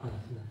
嗯是的。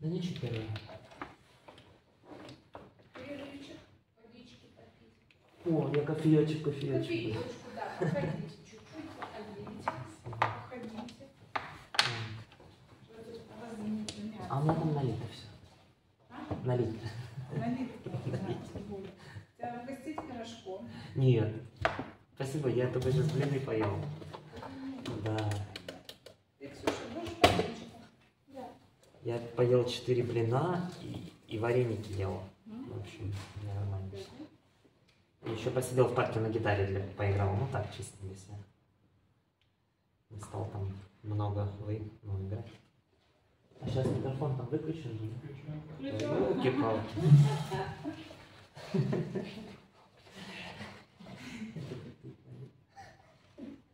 Да не попить. О, я кофеечек, кофеечек. Кофеечку, да, походите чуть-чуть, походите. Походите. А у меня там налито все. А? Налито. Наливки, да. Тебя угостить пирожком. Нет. Спасибо, я только сейчас блины поел. Да. Поел 4 блина и, и вареники ел. В общем, нормально. Еще посидел в парке на гитаре для поиграл. Ну так, чисто для себя. Не стал там много вы, ну, играть. А сейчас микрофон там выключен. Включила. Елки-палки.